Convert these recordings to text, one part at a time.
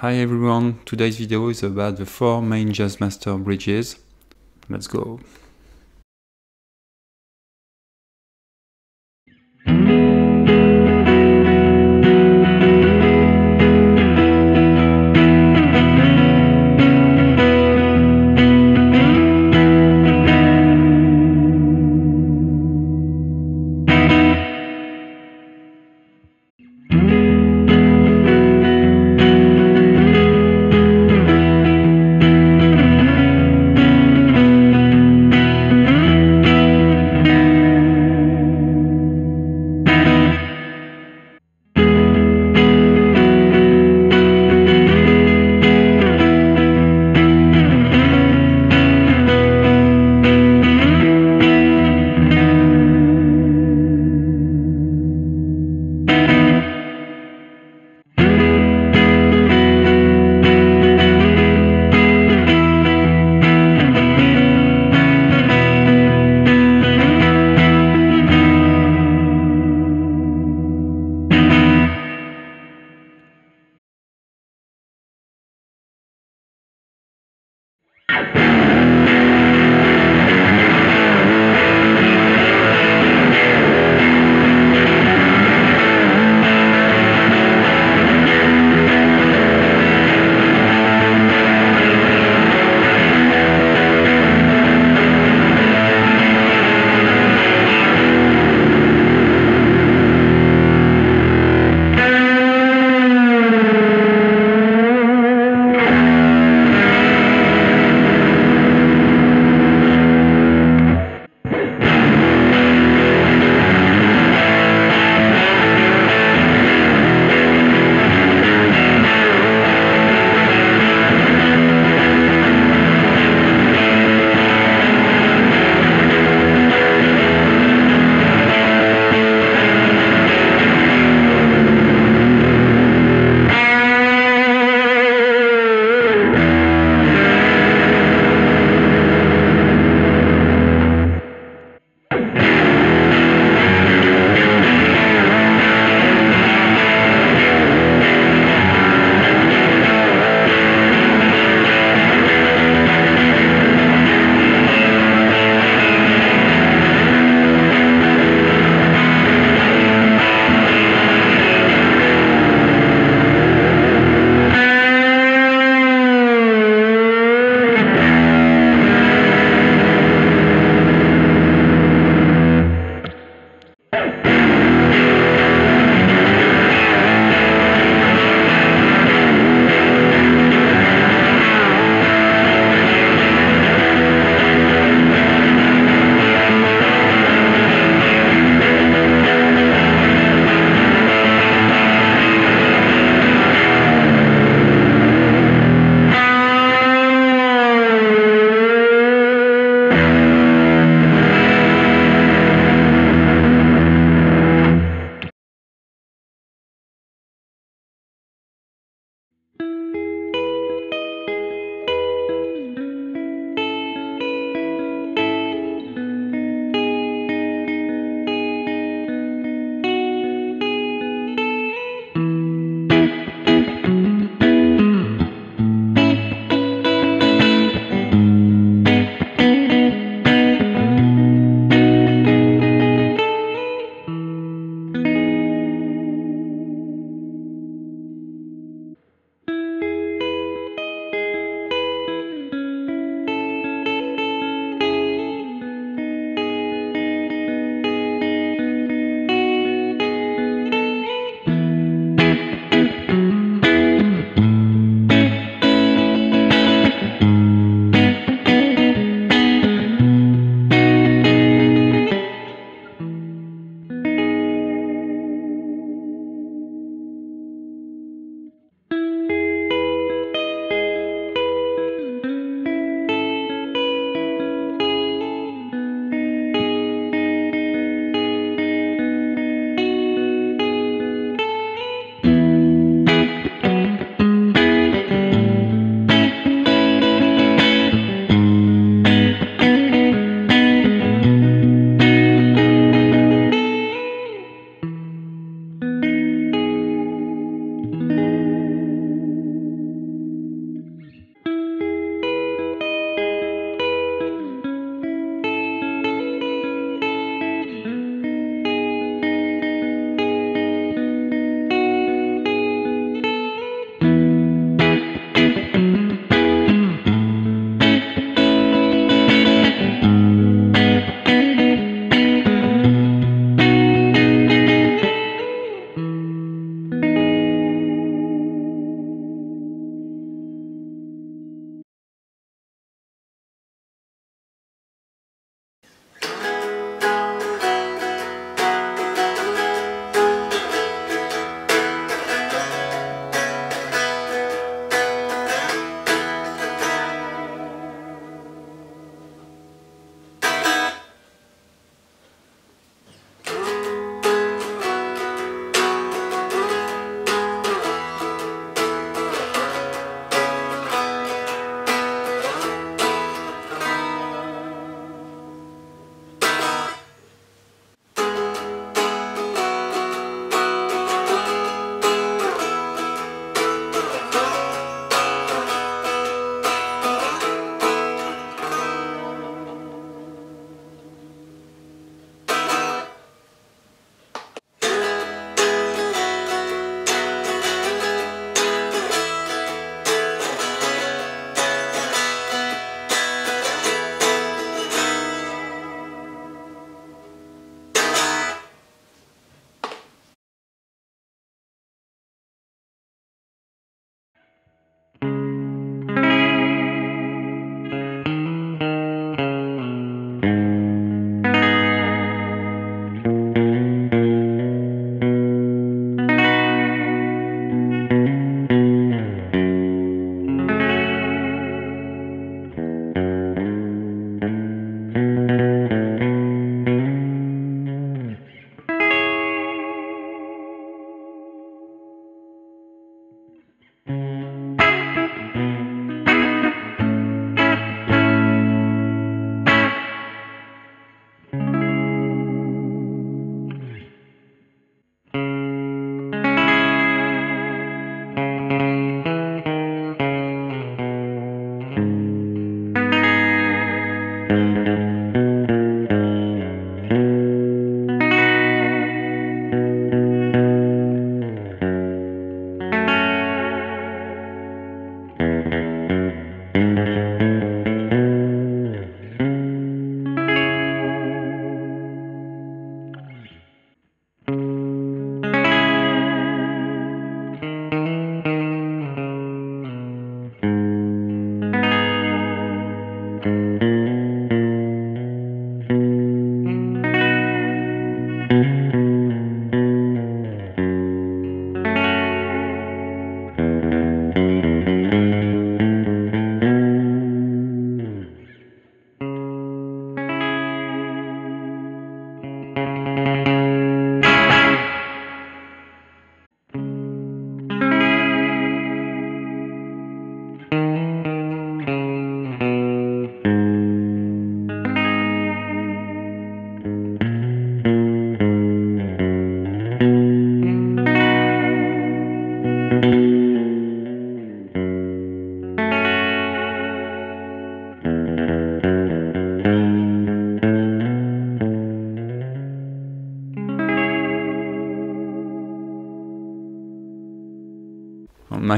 Hi everyone, today's video is about the four main Jazzmaster bridges. Let's go.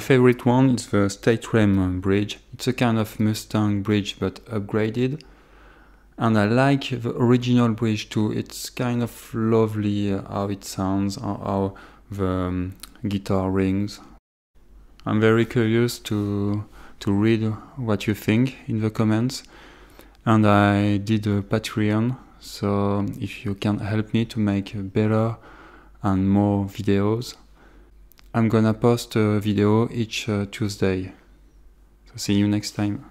Favorite one is the State Staytrem bridge. It's a kind of Mustang bridge but upgraded. And I like the original bridge too. It's kind of lovely uh, how it sounds, how the um, guitar rings. I'm very curious to to read what you think in the comments. And I did a Patreon, so if you can help me to make better and more videos, I'm gonna post a video each uh, Tuesday. So see you next time.